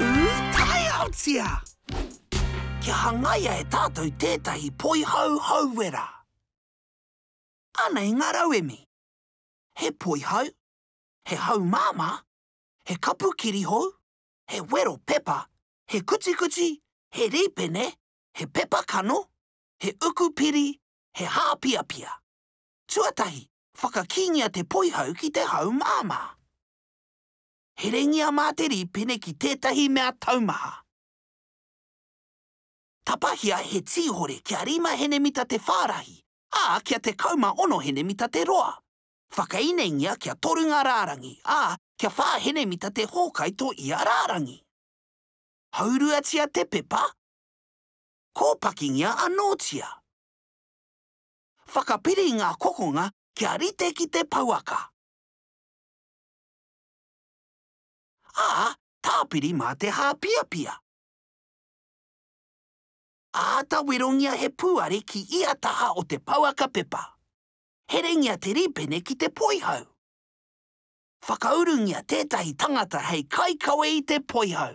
Ūtaeaotia! Kia hangaia e tātou tētahi poihau hauwera. Anei ngā rauemi. He poihau, he hau māmā, he kapu kirihou, he wero pepa, he kutikuti, he rīpene, he pepa kano, he uku piri, he hāpiapia. Tuatahi, Whakakīngia te poihau ki te hau māmā. Herengia mā te rīpene ki tētahi mea taumaha. Tapahia he tīhore kia rima henemita te whārahi, ā, kia tekau mā ono henemita te roa. Whakaineingia kia toru ngā rārangi, ā, kia whā henemita te hōkai tō ia rārangi. Hauruatia te pepa. Kōpakingia anōtia. Whakapiri ngā kokonga kia rite ki te pouaka. Ā, tāpiri mā te hāpiapia. Āta wirongia he pūare ki ia taha o te pouaka pepa. Herengia te rīpene ki te poihau. Whakaurungia tētahi tangata hei kaikawe i te poihau.